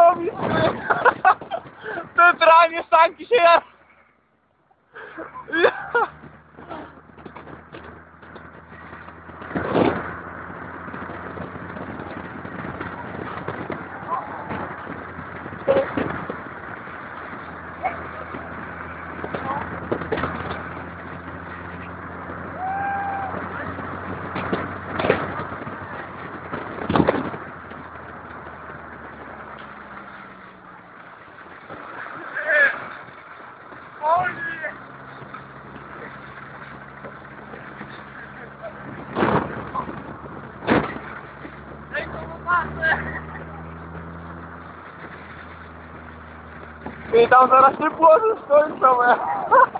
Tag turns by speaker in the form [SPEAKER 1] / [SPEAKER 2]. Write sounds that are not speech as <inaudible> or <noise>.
[SPEAKER 1] robisz? <laughs> Centralnie sanki się ja... Thank <laughs> Quem tá usando as tripulações, então, é. <laughs>